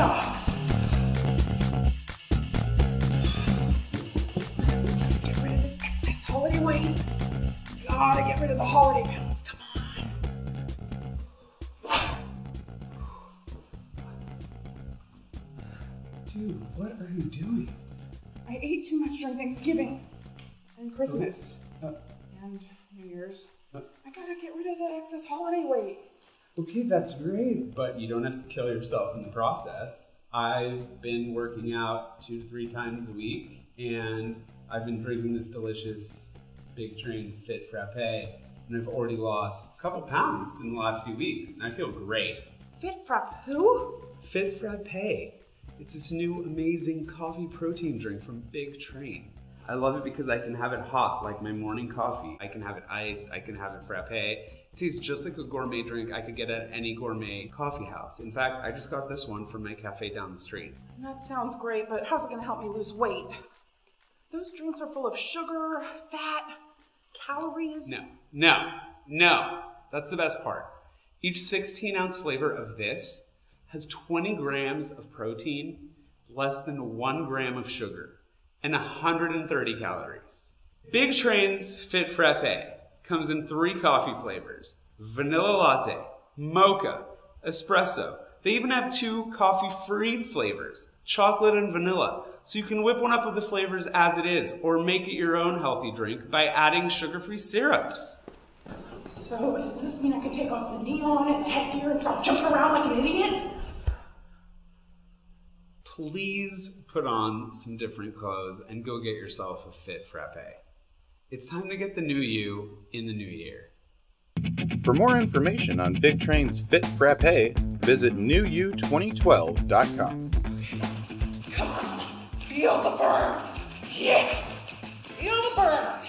dogs. Get rid of this excess holiday weight. Gotta get rid of the holiday pounds. Come on. Dude, what are you doing? I ate too much during Thanksgiving and Christmas Uh, and New Year's. uh, I gotta get rid of the excess holiday weight. Okay, that's great, but you don't have to kill yourself in the process. I've been working out two to three times a week, and I've been drinking this delicious Big Train Fit Frappe, and I've already lost a couple pounds in the last few weeks, and I feel great. Fit frap who? Fit Frappe. It's this new amazing coffee protein drink from Big Train. I love it because I can have it hot, like my morning coffee. I can have it iced, I can have it frappe. It tastes just like a gourmet drink I could get at any gourmet coffee house. In fact, I just got this one from my cafe down the street. That sounds great, but how's it gonna help me lose weight? Those drinks are full of sugar, fat, calories. No, no, no. That's the best part. Each 16 ounce flavor of this has 20 grams of protein, less than one gram of sugar, and 130 calories. Big Train's Fit Frappe comes in three coffee flavors vanilla latte, mocha, espresso. They even have two coffee free flavors chocolate and vanilla. So you can whip one up with the flavors as it is, or make it your own healthy drink by adding sugar free syrups. So does this mean I can take off the neon and the headgear and stop jumping around like an idiot? Please put on some different clothes and go get yourself a fit frappe. It's time to get the new you in the new year. For more information on Big Train's Fit Frappe, visit newyou2012.com. Feel the burn. Yeah. Feel the burn.